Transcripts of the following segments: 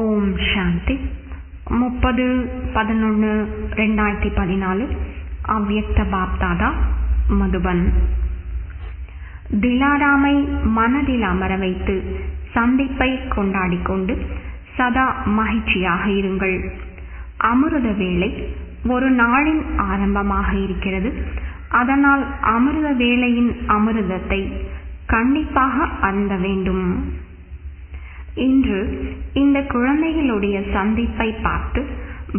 ஓம் சாந்தி. முப்பது பதினொன்று ரெண்டாயிரத்தி பதினாலு. அவ்யக்த பாப்தாதா மதுபன். திலாராமை மனதில் அமர வைத்து சந்திப்பை கொண்டாடி கொண்டு சதா மகிழ்ச்சியாக இருங்கள். அமிர்த வேளை ஒரு நாளின் ஆரம்பமாக இருக்கிறது. அதனால் அமிர்த வேளையின் அமிர்தத்தை கண்டிப்பாக அருந்த வேண்டும். இன்று இந்த குழந்தைகளுடைய சந்திப்பை பார்த்து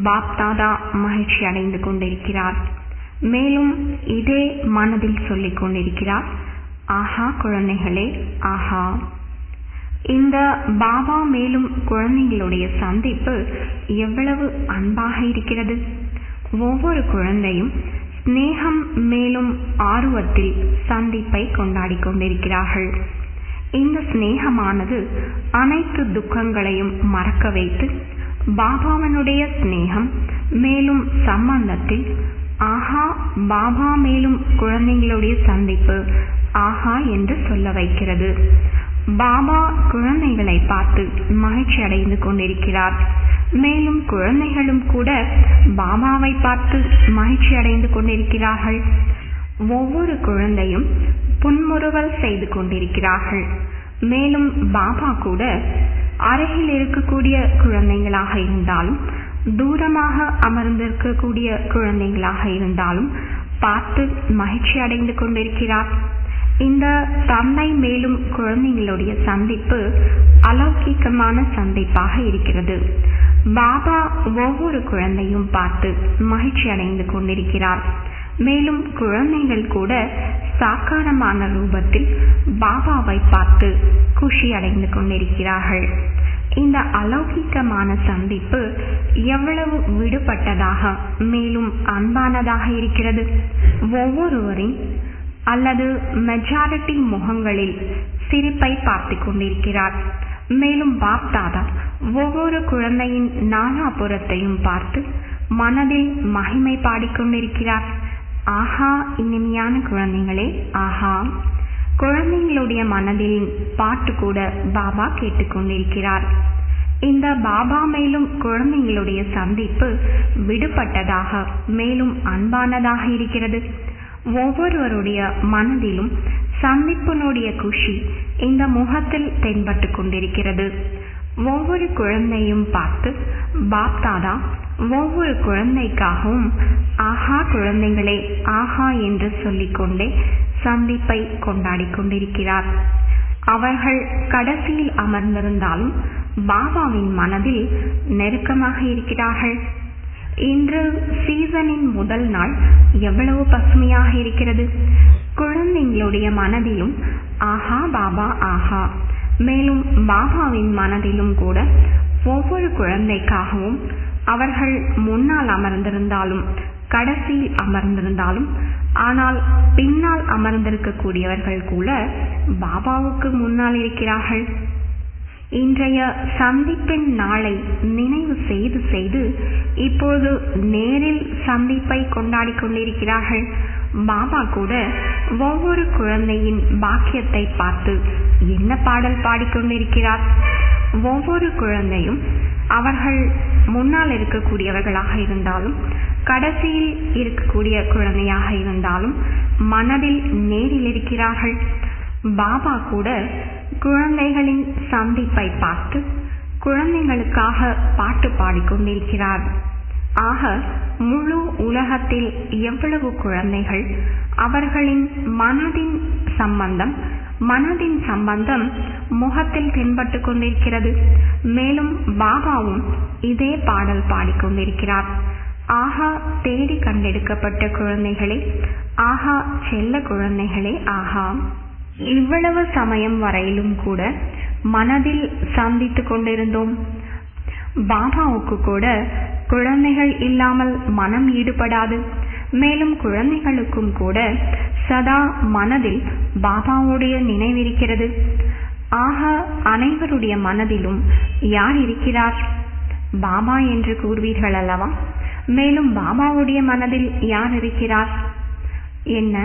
பாப்தாதா மகிழ்ச்சி அடைந்து கொண்டிருக்கிறார். மேலும் இதே மனதில் சொல்லிக் கொண்டிருக்கிறார் ஆஹா குழந்தைகளே ஆஹா. இந்த பாபா மேலும் குழந்தைகளுடைய சந்திப்பு எவ்வளவு அன்பாக இருக்கிறது. ஒவ்வொரு குழந்தையும் ஸ்நேகம் மேலும் ஆர்வத்தில் சந்திப்பை கொண்டாடிக் கொண்டிருக்கிறார்கள். இந்த சிநேகமானது அனைத்து துக்கங்களையும் மறக்க வைத்து பாபாவனுடைய சிநேகம் மேலும் சம்பந்தத்தில் ஆஹா பாபா மேலும் குழந்தைகளுடைய சந்திப்பு ஆஹா என்று சொல்ல வைக்கிறது. பாபா குழந்தைகளை பார்த்து மகிழ்ச்சி அடைந்து கொண்டிருக்கிறார். மேலும் குழந்தைகளும் கூட பாபாவை பார்த்து மகிழ்ச்சி அடைந்து கொண்டிருக்கிறார்கள். ஒவ்வொரு குழந்தையும் புன்முறுவல் செய்து கொண்டிருக்கிறார்கள். மேலும் பாபா கூட அருகில் இருக்கக்கூடிய குழந்தைகளாக இருந்தாலும் தூரமாக அமர்ந்திருக்கக்கூடிய குழந்தைகளாக இருந்தாலும் பார்த்து மகிழ்ச்சி அடைந்து கொண்டிருக்கிறார். இந்த தன்னை மேலும் குழந்தைகளுடைய சந்திப்பு அலௌகிக்கமான சந்திப்பாக இருக்கிறது. பாபா ஒவ்வொரு குழந்தையும் பார்த்து மகிழ்ச்சி அடைந்து கொண்டிருக்கிறார். மேலும் குழந்தைகள் கூட சாக்காரமான ரூபத்தில் பாபாவை பார்த்து குஷி அடைந்து கொண்டிருக்கிறார்கள். இந்த அலௌகிக்கமான சந்திப்பு எவ்வளவு விடுபட்டதாக மேலும் அன்பானதாக இருக்கிறது? ஒவ்வொருவரின் அல்லது மெஜாரிட்டி முகங்களில் சிரிப்பை பார்த்து கொண்டிருக்கிறார். மேலும் பாப்தாதா ஒவ்வொரு குழந்தையின் நாலாபுரத்தையும் பார்த்து மனதில் மகிமை பாடிக்கொண்டிருக்கிறார் ஆஹா இனிமையான குழந்தைகளே ஆஹா. குழந்தைங்களுடைய மனதில் பாட்டு கூட பாபா கேட்டுக்கொண்டிருக்கிறார். இந்த பாபா மேலும் குழந்தைங்களுடைய சந்திப்பு விடுபட்டதாக மேலும் அன்பானதாக இருக்கிறது. ஒவ்வொருவருடைய மனதிலும் சந்திப்பினுடைய குஷி இந்த முகத்தில் தென்பட்டு கொண்டிருக்கிறது ஒவ்வொரு குழந்தையும் பார்த்து பாப்தாதா ஒவ்வொரு குழந்தைக்காகவும் ஆஹா குழந்தைகளே ஆஹா என்று சொல்லிக்கொண்டே சந்திப்பை கொண்டாடி கொண்டிருக்கிறார். அவர்கள் கடைசியில் அமர்ந்திருந்தாலும் பாபாவின் மனதில் நெருக்கமாக இருக்கிறார்கள். இன்று சீசனின் முதல் நாள் எவ்வளவு பசுமையாக இருக்கிறது. குழந்தைங்களுடைய மனதிலும் ஆஹா பாபா ஆஹா. மேலும் பாபாவின் மனதிலும் கூட ஒவ்வொரு குழந்தைக்காகவும் அவர்கள் முன்னால் அமர்ந்திருந்தாலும் கடைசியில் அமர்ந்திருந்தாலும் ஆனால் பின்னால் அமர்ந்திருக்கக்கூடியவர்கள் கூட பாபாவுக்கு முன்னால் இருக்கிறார்கள். இன்றைய சந்திப்பின் நாளை நினைவு செய்து செய்து இப்போது நேரில் சந்திப்பை கொண்டாடி கொண்டிருக்கிறார்கள். பாபா கூட ஒவ்வொரு குழந்தையின் பாக்கியத்தை பார்த்து என்ன பாடல் பாடிக்கொண்டிருக்கிறார் ஒவ்வொரு குழந்தையும் அவர்கள் முன்னால் இருக்கக்கூடியவர்களாக இருந்தாலும் கடைசியில் இருக்கக்கூடிய குழந்தையாக இருந்தாலும் மனதில் நேரில் இருக்கிறார்கள். பாபா கூட குழந்தைகளின் சந்திப்பை பார்த்து குழந்தைகளுக்காக பாட்டு பாடிக்கொண்டிருக்கிறார். ஆக முழு உலகத்தில் எவ்வளவு குழந்தைகள் அவர்களின் மனதின் சம்பந்தம் மனதின் சம்பந்தம் முகத்தில் தென்பட்டு கொண்டிருக்கிறது. மேலும் பாபாவும் இதே பாடல் பாடிக்கொண்டிருக்கிறார் ஆஹா தேடி கண்டெடுக்கப்பட்ட குழந்தைகளே ஆஹா செல்ல குழந்தைகளே ஆஹா. இவ்வளவு சமயம் வரையிலும் கூட மனதில் சந்தித்து கொண்டிருந்தோம். பாபாவுக்கு கூட குழந்தைகள் இல்லாமல் மனம் ஈடுபடாது. மேலும் குழந்தைகளுக்கும் கூட சதா மனதில் பாபாவுடைய நினைவிருக்கிறது. ஆக அனைவருடைய மனதிலும் யார் இருக்கிறார் பாபா என்று கூறுவீர்கள் அல்லவா மேலும் பாபாவுடைய மனதில் யார் இருக்கிறார் என்ன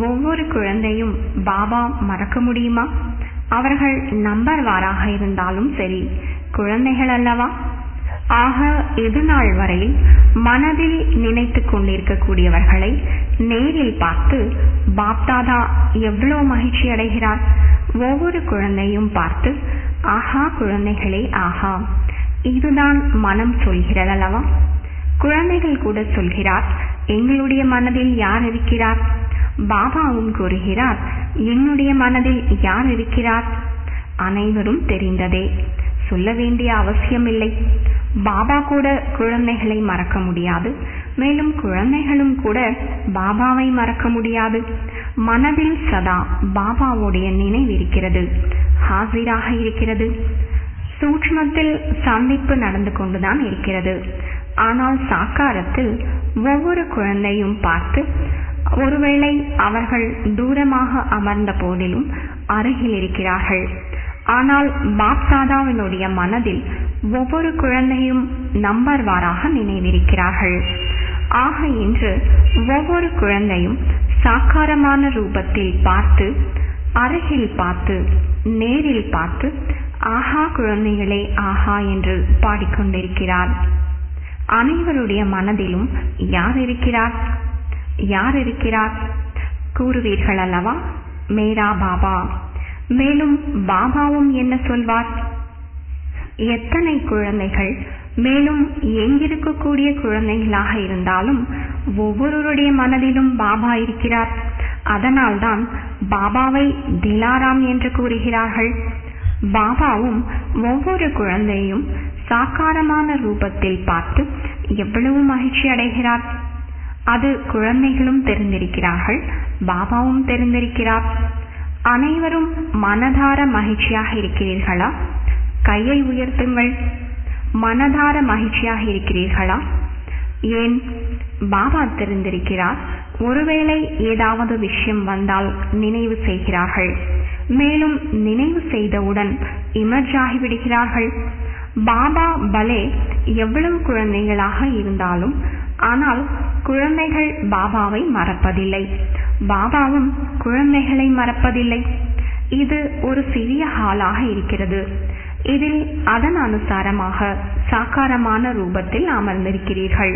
ஒவ்வொரு குழந்தையும் பாபா மறக்க முடியுமா? அவர்கள் நம்பர்வாராக இருந்தாலும் சரி குழந்தைகள் அல்லவா? ஆக இதுநாள் நாள் வரையில் மனதில் நினைத்து கொண்டிருக்கக்கூடியவர்களை நேரில் பார்த்து பாப்தாதா எவ்வளோ மகிழ்ச்சி அடைகிறார்? ஒவ்வொரு குழந்தையும் பார்த்து ஆஹா குழந்தைகளே ஆஹா இதுதான் மனம் சொல்கிறதல்லவா குழந்தைகள் கூட சொல்கிறார் எங்களுடைய மனதில் யார் இருக்கிறார்? பாபாவும் கூறுகிறார் என்னுடைய மனதில் யார் இருக்கிறார்? அனைவரும் தெரிந்ததே. சொல்ல வேண்டிய அவசியமில்லை. பாபா கூட குழந்தைகளை மறக்க முடியாது. மேலும் குழந்தைகளும் கூட பாபாவை மறக்க முடியாது. மனதில் சதா பாபாவுடைய நினைவிருக்கிறது ஹாசிராக இருக்கிறது. சூட்சமத்தில் சந்திப்பு நடந்து கொண்டுதான் இருக்கிறது. ஆனால் சாக்காரத்தில் ஒவ்வொரு குழந்தையும் பார்த்து ஒருவேளை அவர்கள் தூரமாக அமர்ந்த போதிலும் அருகில் இருக்கிறார்கள். ஆனால் பாப்தாதாவினுடைய மனதில் ஒவ்வொரு குழந்தையும் நம்பர் வாராக நினைவிருக்கிறார்கள். ஆக இன்று ஒவ்வொரு குழந்தையும் சாக்காரமான ரூபத்தில் பார்த்து அருகில் பார்த்து நேரில் பார்த்து ஆஹா குழந்தைகளே ஆஹா என்று பாடிக்கொண்டிருக்கிறார். அனைவருடைய மனதிலும் யார் இருக்கிறார்? யார் இருக்கிறார்? கூறுவீர்கள் அல்லவா மேரா பாபா. மேலும் பாபாவும் என்ன சொல்வார்? எத்தனை குழந்தைகள் மேலும் எங்கிருக்கக்கூடிய குழந்தைகளாக இருந்தாலும் ஒவ்வொருவருடைய மனதிலும் பாபா இருக்கிறார். அதனால்தான் பாபாவை திலாராம் என்று கூறுகிறார்கள். பாபாவும் ஒவ்வொரு குழந்தையும் சாக்காரமான ரூபத்தில் பார்த்து எவ்வளவு மகிழ்ச்சி அடைகிறார். அது குழந்தைகளும் தெரிந்திருக்கிறார்கள் பாபாவும் தெரிந்திருக்கிறார். அனைவரும் மனதார மகிழ்ச்சியாக இருக்கிறீர்களா? கையை உயர்த்துங்கள். மனதார மகிழ்ச்சியாக இருக்கிறீர்களா? ஏன்? பாபா தெரிந்திருக்கிறார். ஒருவேளை ஏதாவது விஷயம் வந்தால் நினைவு செய்கிறார்கள். மேலும் நினைவு செய்தவுடன் இமர்ஜ் ஆகிவிடுகிறார்கள் பாபா பலே எவ்வளவு குழந்தைகளாக இருந்தாலும் ஆனால் குழந்தைகள் பாபாவை மறப்பதில்லை. பாபாவும் குழந்தைகளை மறப்பதில்லை. இது ஒரு சிறிய ஹாலாக இருக்கிறது. இதில் அதன் அனுசாரமாக சாக்காரமான ரூபத்தில் அமர்ந்திருக்கிறீர்கள்.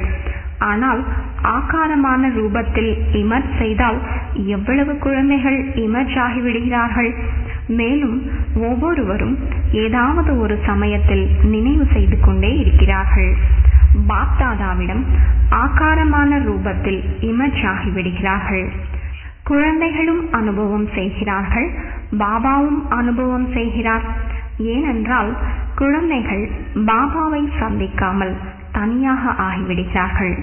ஆனால் ஆக்காரமான ரூபத்தில் இமர்ஜ் செய்தால் எவ்வளவு குழந்தைகள் இமர்ஜ் ஆகிவிடுகிறார்கள்? மேலும் ஒவ்வொருவரும் ஏதாவது ஒரு சமயத்தில் நினைவு செய்து கொண்டே இருக்கிறார்கள். பாப்தாதாவிடம் ஆக்காரமான ரூபத்தில் இமர்ஜ் ஆகிவிடுகிறார்கள். குழந்தைகளும் அனுபவம் செய்கிறார்கள் பாபாவும் அனுபவம் செய்கிறார். ஏனென்றால் குழந்தைகள் பாபாவை சந்திக்காமல் தனியாக ஆகிவிடுகிறார்கள்.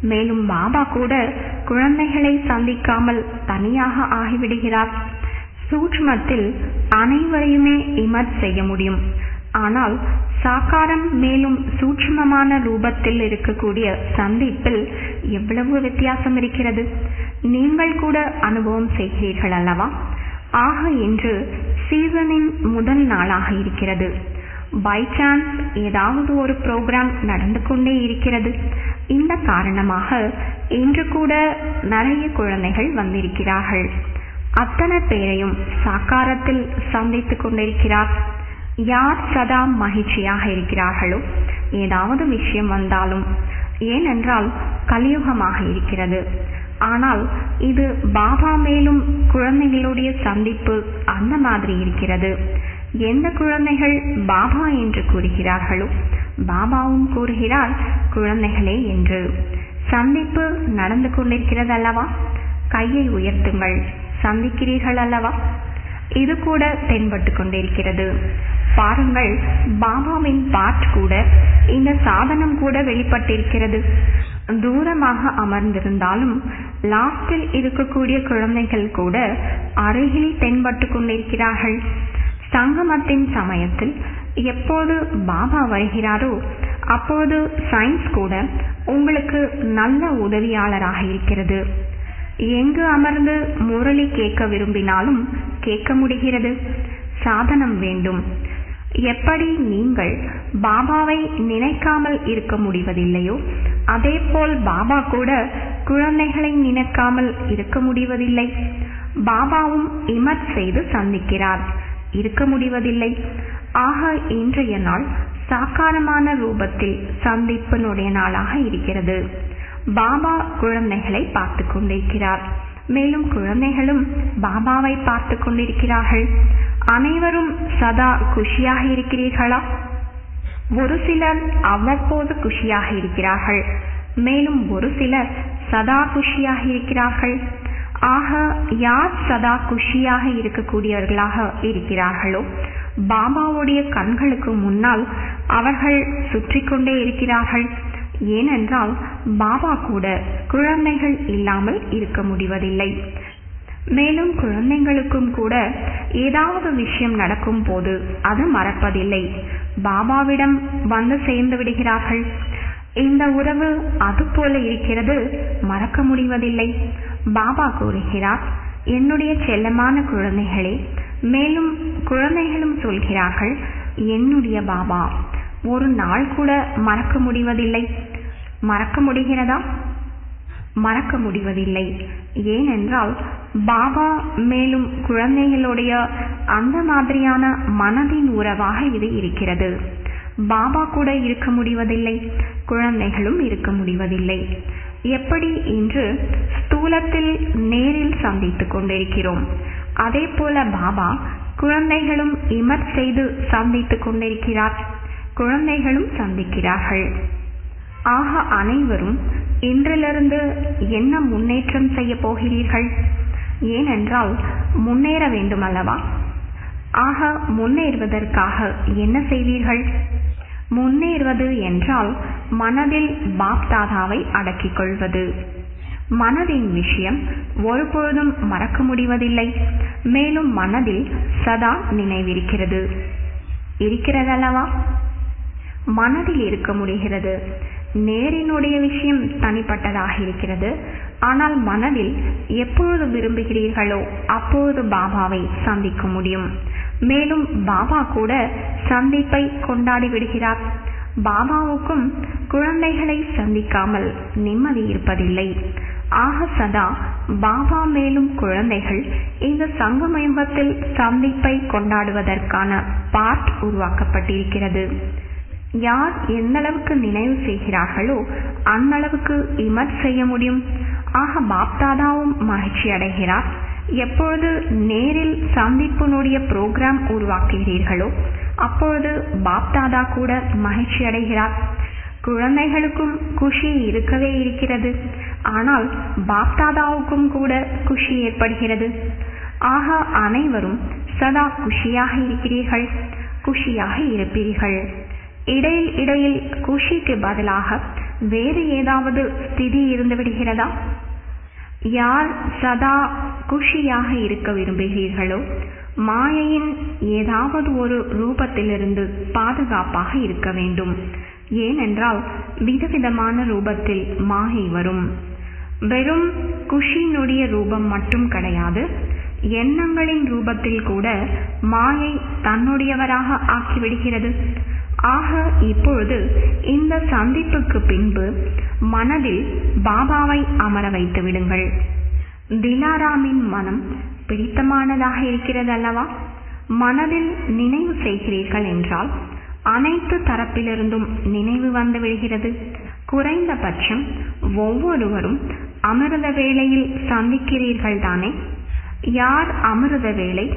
மேலும் பாபா கூட குழந்தைகளை சந்திக்காமல் தனியாக ஆகிவிடுகிறார். சூட்சமத்தில் அனைவரையுமே இமர்ஜ் செய்ய முடியும். ஆனால் சாக்காரம் மேலும் சூட்சமமான ரூபத்தில் இருக்கக்கூடிய சந்திப்பில் எவ்வளவு வித்தியாசம் இருக்கிறது? நீங்கள் கூட அனுபவம் செய்கிறீர்கள் அல்லவா? ஆக இன்று சீசனின் முதல் நாளாக இருக்கிறது. பை சான்ஸ் ஏதாவது ஒரு ப்ரோக்ராம் நடந்து கொண்டே இருக்கிறது. இந்த காரணமாக இன்று கூட நிறைய குழந்தைகள் வந்திருக்கிறார்கள். அத்தனை பேரையும் சாக்காரத்தில் சந்தித்துக் கொண்டிருக்கிறார். யார் சதா மகிழ்ச்சியாக இருக்கிறார்களோ ஏதாவது விஷயம் வந்தாலும் ஏனென்றால் கலியுகமாக இருக்கிறது. ஆனால் இது பாபா மேலும் குழந்தைகளுடைய சந்திப்பு அந்த மாதிரி இருக்கிறது. எந்த குழந்தைகள் பாபா என்று கூறுகிறார்களோ பாபாவும் கூறுகிறார் குழந்தைகளே என்று. சந்திப்பு நடந்து கொண்டிருக்கிறது அல்லவா கையை உயர்த்துங்கள். சந்திக்கிறீர்கள் அல்லவா? இது கூட தென்பட்டு கொண்டிருக்கிறது. பாருங்கள் பாபாவின் பாட் கூட இந்த சாதனம் கூட வெளிப்பட்டிருக்கிறது. தூரமாக அமர்ந்திருந்தாலும் லாஸ்டில் இருக்கக்கூடிய குழந்தைகள் கூட அருகில் தென்பட்டு கொண்டிருக்கிறார்கள். சங்கமத்தின் சமயத்தில் எப்போது பாபா வருகிறாரோ அப்போது சயின்ஸ் கூட உங்களுக்கு நல்ல உதவியாளராக இருக்கிறது. எங்கு அமர்ந்து முரளி கேட்க விரும்பினாலும் கேட்க முடிகிறது. சாதனம் வேண்டும். எப்படி நீங்கள் பாபாவை நினைக்காமல் இருக்க முடிவதில்லையோ அதே போல் பாபா கூட குழந்தைகளை நினைக்காமல் இருக்க முடிவதில்லை. பாபாவும் இமத் செய்து சந்திக்கிறார். இருக்க முடிவதில்லை. ஆக இன்றைய நாள் சாக்காரமான ரூபத்தில் சந்திப்பினுடைய நாளாக இருக்கிறது. பாபா குழந்தைகளை பார்த்து கொண்டிருக்கிறார். மேலும் குழந்தைகளும் பாபாவை பார்த்து கொண்டிருக்கிறார்கள். அனைவரும் சதா குஷியாக இருக்கிறீர்களா? ஒரு சிலர் அவ்வப்போது குஷியாக இருக்கிறார்கள். மேலும் ஒரு சிலர் சதா குஷியாக இருக்கிறார்கள். ஆக யார் சதா குஷியாக இருக்கக்கூடியவர்களாக இருக்கிறார்களோ பாபாவுடைய கண்களுக்கு முன்னால் அவர்கள் சுற்றி கொண்டே இருக்கிறார்கள். ஏனென்றால் பாபா கூட குழந்தைகள் இல்லாமல் இருக்க முடிவதில்லை. மேலும் குழந்தைங்களுக்கும் கூட ஏதாவது விஷயம் நடக்கும் போது அது மறப்பதில்லை. பாபாவிடம் வந்து சேர்ந்து விடுகிறார்கள். இந்த உறவு அது போல இருக்கிறது மறக்க முடிவதில்லை. பாபா கூறுகிறார் என்னுடைய செல்லமான குழந்தைகளே மேலும் குழந்தைகளும் சொல்கிறார்கள் என்னுடைய பாபா ஒரு நாள் கூட மறக்க முடிவதில்லை. மறக்க முடிகிறதா? மறக்க முடிவதில்லை. ஏனென்றால் பாபா மேலும் குழந்தைகளுடைய அந்த மாதிரியான மனதின் உறவாக இது இருக்கிறது. பாபா கூட இருக்க முடிவதில்லை. குழந்தைகளும் இருக்க முடிவதில்லை. எப்படி இன்று ஸ்தூலத்தில் நேரில் சந்தித்துக் கொண்டிருக்கிறோம்? அதே போல பாபா குழந்தைகளும் இமர் செய்து சந்தித்துக் கொண்டிருக்கிறார். குழந்தைகளும் சந்திக்கிறார்கள். ஆக அனைவரும் இன்றிலிருந்து என்ன முன்னேற்றம் செய்ய போகிறீர்கள்? ஏனென்றால் முன்னேற வேண்டும் அல்லவா ஆக முன்னேறுவதற்காக என்ன செய்வீர்கள்? முன்னேறுவது என்றால் மனதில் பாப்தாதாவை அடக்கிக் கொள்வது மனதின் விஷயம் ஒருபொழுதும் மறக்க முடிவதில்லை. மேலும் மனதில் சதா நினைவிருக்கிறது. இருக்கிறதல்லவா? மனதில் இருக்க முடிகிறது. நேரினுடைய விஷயம் தனிப்பட்டதாக இருக்கிறது. ஆனால் மனதில் எப்பொழுது விரும்புகிறீர்களோ அப்பொழுது பாபாவை சந்திக்க முடியும். மேலும் பாபா கூட சந்திப்பை கொண்டாடி விடுகிறார். பாபாவுக்கும் குழந்தைகளை சந்திக்காமல் நிம்மதி இருப்பதில்லை. ஆக சதா பாபா மேலும் குழந்தைகள் இந்த சங்கமயுகத்தில் சந்திப்பை கொண்டாடுவதற்கான பார்ட் உருவாக்கப்பட்டிருக்கிறது. யார் எந்த அளவுக்கு நினைவு செய்கிறார்களோ அந்த அளவுக்கு இமர் செய்ய முடியும். ஆக பாப்தாதாவும் மகிழ்ச்சி அடைகிறார் எப்பொழுது நேரில் சந்திப்பினுடைய புரோகிராம் உருவாக்குகிறீர்களோ அப்பொழுது பாப்தாதா கூட மகிழ்ச்சி அடைகிறார். குழந்தைகளுக்கும் குஷி இருக்கவே இருக்கிறது. ஆனால் பாப்தாதாவுக்கும் கூட குஷி ஏற்படுகிறது. ஆக அனைவரும் சதா குஷியாக இருக்கிறீர்கள் குஷியாக இருப்பீர்கள். இடையில் இடையில் குஷிக்கு பதிலாக வேறு ஏதாவது ஸ்திதி இருந்து விடுகிறதா? யார் சதா குஷியாக இருக்க விரும்புகிறீர்களோ மாயையின் ஏதாவது ஒரு ரூபத்திலிருந்து பாதுகாப்பாக இருக்க வேண்டும். ஏனென்றால் விதவிதமான ரூபத்தில் மாயை வரும். வெறும் குஷியினுடைய ரூபம் மட்டும் கிடையாது எண்ணங்களின் ரூபத்தில் கூட மாயை தன்னுடையவராக ஆக்கிவிடுகிறது. ஆக இப்பொழுது இந்த சந்திப்புக்கு பின்பு மனதில் பாபாவை அமர வைத்து விடுங்கள். திலாராமின் மனம் பிடித்தமானதாக இருக்கிறது அல்லவா மனதில் நினைவு செய்கிறீர்கள் என்றால் அனைத்து தரப்பிலிருந்தும் நினைவு வந்து விடுகிறது. குறைந்தபட்சம் ஒவ்வொருவரும் அமிர்த வேளையில் சந்திக்கிறீர்கள் தானே? யார் அமிர்த வேளை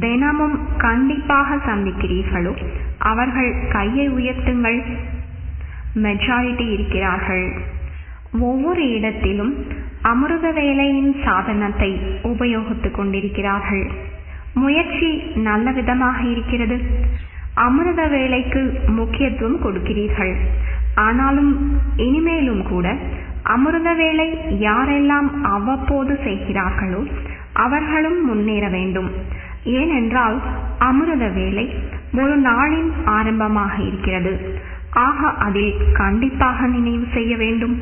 தினமும் கண்டிப்பாக சந்திக்கிறீர்களோ அவர்கள் கையை உயர்த்துங்கள். மெஜாரிட்டி இருக்கிறார்கள். ஒவ்வொரு இடத்திலும் அமிர்த வேலையின் சாதனத்தை உபயோகித்துக் கொண்டிருக்கிறார்கள். முயற்சி நல்ல விதமாக இருக்கிறது. அமிர்த வேலைக்கு முக்கியத்துவம் கொடுக்கிறீர்கள். ஆனாலும் இனிமேலும் கூட அமிர்த வேலை யாரெல்லாம் அவ்வப்போது செய்கிறார்களோ அவர்களும் முன்னேற வேண்டும். ஏனென்றால் அமிர்த வேலை ஒரு நாளின் ஆரம்பமாக இருக்கிறது. ஆக அதில் கண்டிப்பாக நினைவு செய்ய வேண்டும்.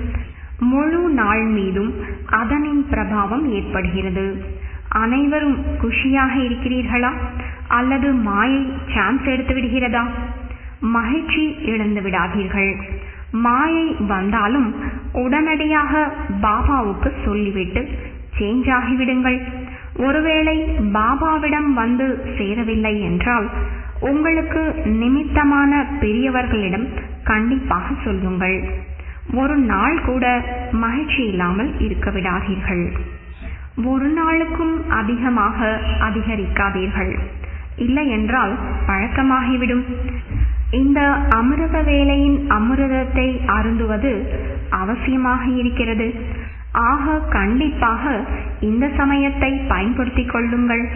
முழு நாள் மீதும் அதனின் பிரபாவம் ஏற்படுகிறது. அனைவரும் குஷியாக இருக்கிறீர்களா? அல்லது மாயை சான்ஸ் எடுத்து விடுகிறதா மகிழ்ச்சி இழந்து விடாதீர்கள். மாயை வந்தாலும் உடனடியாக பாபாவுக்கு சொல்லிவிட்டு சேஞ்ச் ஆகிவிடுங்கள். ஒருவேளை பாபாவிடம் வந்து சேரவில்லை என்றால் உங்களுக்கு நிமித்தமான பெரியவர்களிடம் கண்டிப்பாக சொல்லுங்கள். ஒரு நாள் கூட மகிழ்ச்சி இல்லாமல் இருக்க விடாதீர்கள். ஒரு நாளுக்கும் அதிகமாக அதிகரிக்காதீர்கள். இல்லை என்றால் பழக்கமாகிவிடும். இந்த அமிர்த வேலையின் அமிர்தத்தை அருந்துவது அவசியமாக இருக்கிறது. ஆக கண்டிப்பாக இந்த சமயத்தை பயன்படுத்திக் கொள்ளுங்கள்.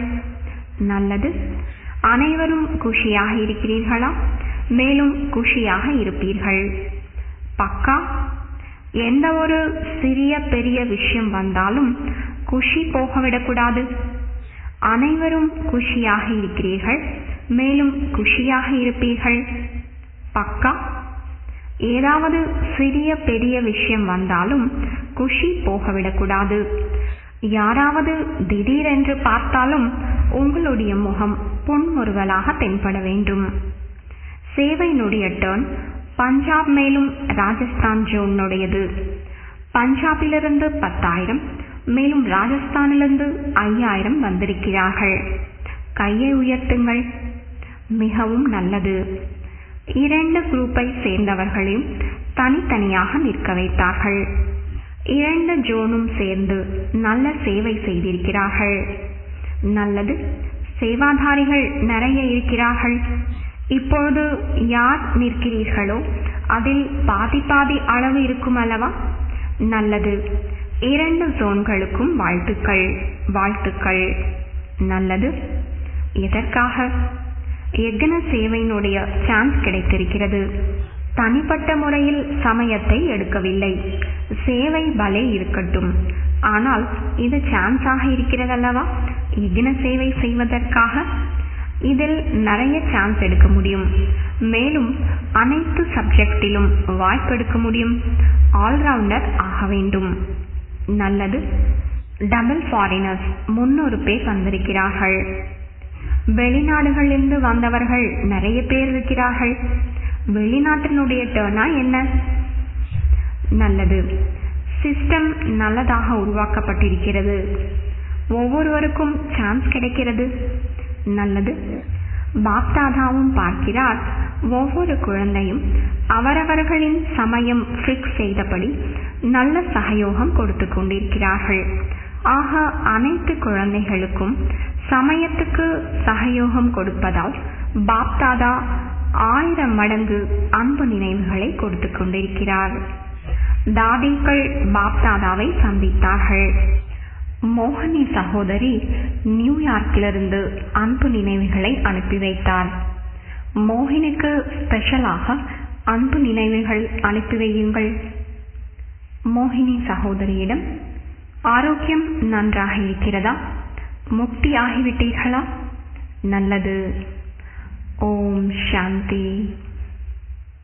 நல்லது. அனைவரும் குஷியாக இருக்கிறீர்களா? மேலும் குஷியாக இருப்பீர்கள். பக்கா? எந்த ஒரு சிறிய பெரிய விஷயம் வந்தாலும் குஷி போகவிடக்கூடாது. அனைவரும் குஷியாக இருக்கிறீர்கள் மேலும் குஷியாக இருப்பீர்கள். பக்கா? ஏதாவது சிறிய பெரிய விஷயம் வந்தாலும் குஷி போகவிடக்கூடாது. யாராவது திடீரென்று பார்த்தாலும் உங்களுடைய முகம் புன்முறுவலாக தென்பட வேண்டும். சேவையினுடைய டேர்ன் பஞ்சாப் மேலும் ராஜஸ்தான் ஜோனுடையது. பஞ்சாபிலிருந்து பத்தாயிரம் மேலும் ராஜஸ்தானிலிருந்து ஐயாயிரம் வந்திருக்கிறார்கள். கையை உயர்த்துங்கள். மிகவும் நல்லது. இரண்டு குரூப்பை சேர்ந்தவர்களையும் தனித்தனியாக நிற்க வைத்தார்கள். இரண்டு ஜோனும் சேர்ந்து நல்ல சேவை செய்திருக்கிறார்கள். நல்லது. சேவாதாரிகள் நிறைய இருக்கிறார்கள். இப்பொழுது யார் நிற்கிறீர்களோ அதில் பாதி பாதி அளவு இருக்கும் அல்லவா நல்லது. இரண்டு ஜோன்களுக்கும் வாழ்த்துக்கள் வாழ்த்துக்கள். நல்லது. எதற்காக? எக்ன சேவையினுடைய சான்ஸ் கிடைத்திருக்கிறது. தனிப்பட்ட முறையில் சமயத்தை எடுக்கவில்லை. சேவை பலே இருக்கட்டும். ஆனால் இது சான்ஸாக இருக்கிறதல்லவா? எக்ன சேவை செய்வதற்காக? இதில் நிறைய சான்ஸ் எடுக்க முடியும். மேலும் அனைத்து சப்ஜெக்டிலும் வாய்ப்பெடுக்க முடியும். ஆல்ரவுண்டர் ஆக வேண்டும். நல்லது. டபுள் ஃபாரினர்ஸ் முன்னூறு பேர் வந்திருக்கிறார்கள். வெளிநாடுகளிலிருந்து வந்தவர்கள் நிறைய பேர் இருக்கிறார்கள். வெளிநாட்டினுடைய டேர்னா என்ன? நல்லது. சிஸ்டம் நல்லதாக உருவாக்கப்பட்டிருக்கிறது. ஒவ்வொருவருக்கும் சான்ஸ் கிடைக்கிறது. நல்லது. பாப்தாதாவும் பார்க்கிறார். ஒவ்வொரு குழந்தையும் அவரவர்களின் சமயம் ஃபிக்ஸ் செய்தபடி நல்ல சகயோகம் கொடுத்து கொண்டிருக்கிறார்கள். ஆக அனைத்து குழந்தைகளுக்கும் சமயத்துக்கு சகயோகம் கொடுப்பதால் பாப்தாதா ஆயிரம் மடங்கு அன்பு நினைவுகளை கொடுத்து கொண்டிருக்கிறார். தாதிகள் பாப்தாதாவை சந்தித்தார்கள். மோகனி சகோதரி நியூயார்க்கிலிருந்து அன்பு நினைவுகளை அனுப்பி வைத்தார். மோகினிக்கு ஸ்பெஷலாக அன்பு நினைவுகள் அனுப்பி வையுங்கள். மோகினி சகோதரியிடம் ஆரோக்கியம் நன்றாக இருக்கிறதா? முக்தி ஆகிவிட்டீர்களா நல்லது. ஓம் சாந்தி.